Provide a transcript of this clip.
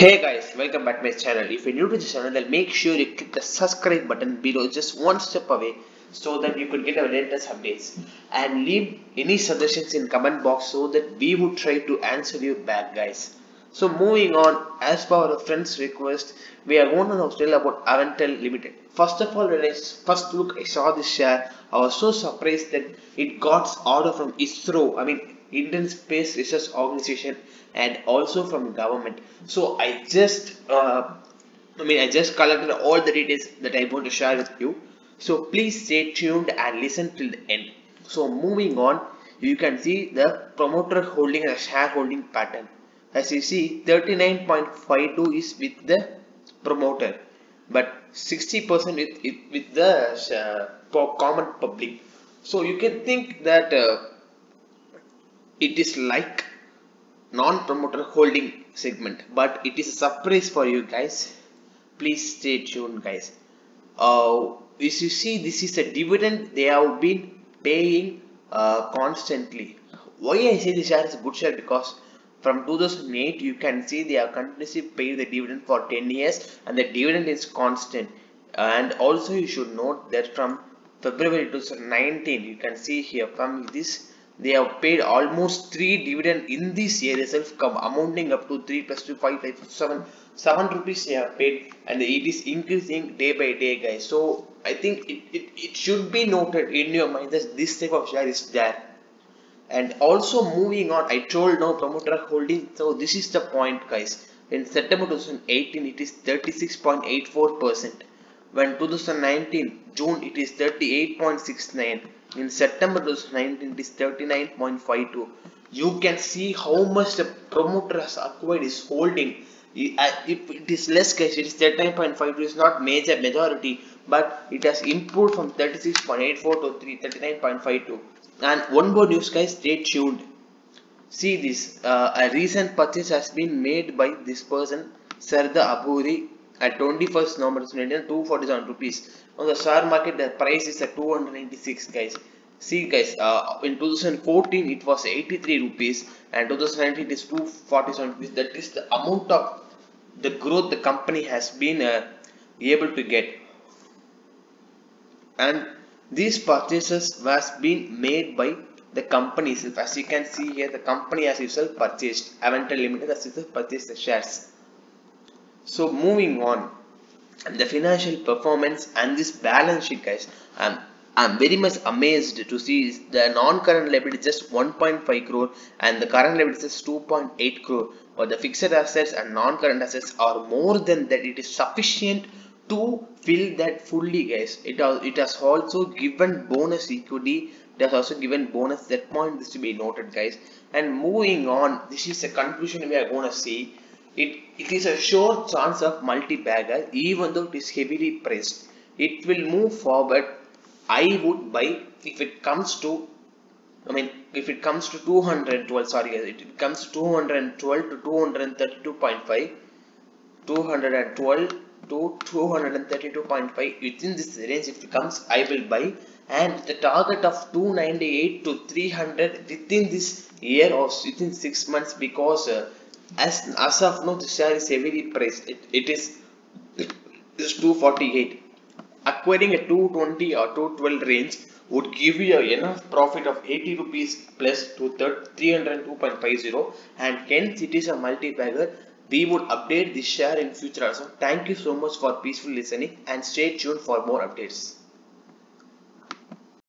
Hey guys, welcome back to my channel. If you're new to this channel, then make sure you click the subscribe button below, just one step away, so that you could get our latest updates. And leave any suggestions in comment box so that we would try to answer you back, guys. So moving on, as per our friend's request, we are going to now tell about Avantel Limited. First of all, when I first look, I saw this share. I was so surprised that it got order from ISRO. I mean, Indian Space Research Organization and also from government. So i just uh, i mean i just collected all the details that i want to share with you. So please stay tuned and listen till the end. So moving on you can see the promoter holding and shareholding pattern. As you see 39.52 is with the promoter but 60% with, with, with the uh, common public. So you can think that uh, it is like non-promoter holding segment but it is a surprise for you guys. Please stay tuned guys. Uh, as you see this is a dividend they have been paying uh, constantly. Why I say this share is a good share? Because from 2008 you can see they have continuously paid the dividend for 10 years and the dividend is constant. And also you should note that from February 2019 you can see here from this they have paid almost 3 dividend in this year itself. Come amounting up to 3 plus 2 5 5 7 7 rupees they have paid and it is increasing day by day guys. So i think it, it, it should be noted in your mind that this type of share is there. And also moving on i told now promoter holding. So this is the point guys. In september 2018 it is 36.84 percent when 2019 june it is 38.69 in September 2019 it is 39.52 you can see how much the promoter has acquired is holding. If it is less cash it is 39.52 is not major majority but it has improved from 36.84 to 39.52 and one more news guys stay tuned. See this uh, a recent purchase has been made by this person Sarda Aburi at 21st November 2019 247 rupees. On the share market the price is at 296 guys. See guys uh, in 2014 it was 83 rupees and 2019 it is 247 rupees. That is the amount of the growth the company has been uh, able to get. And these purchases was been made by the company itself as you can see here the company has itself purchased Avantel Limited has itself purchased the shares so moving on. The financial performance and this balance sheet guys i'm i'm very much amazed to see the non-current liability just 1.5 crore and the current liability is 2.8 crore. But the fixed assets and non-current assets are more than that. It is sufficient to fill that fully guys. It has it has also given bonus equity. It has also given bonus. That point is to be noted guys. And moving on this is a conclusion we are going to see it, it is a sure chance of multi-bagger even though it is heavily pressed. It will move forward. I would buy if it comes to, I mean, if it comes to 212, sorry, it comes to 212 to 232.5, 212 to 232.5 within this range if it comes I will buy and the target of 298 to 300 within this year or within 6 months because uh, as as of now the share is heavily priced. It, it is it is 248 acquiring a 220 or 212 range would give you enough profit of 80 rupees plus to 302.50 and hence it is a multi-bagger we would update this share in future also. Thank you so much for peaceful listening and stay tuned for more updates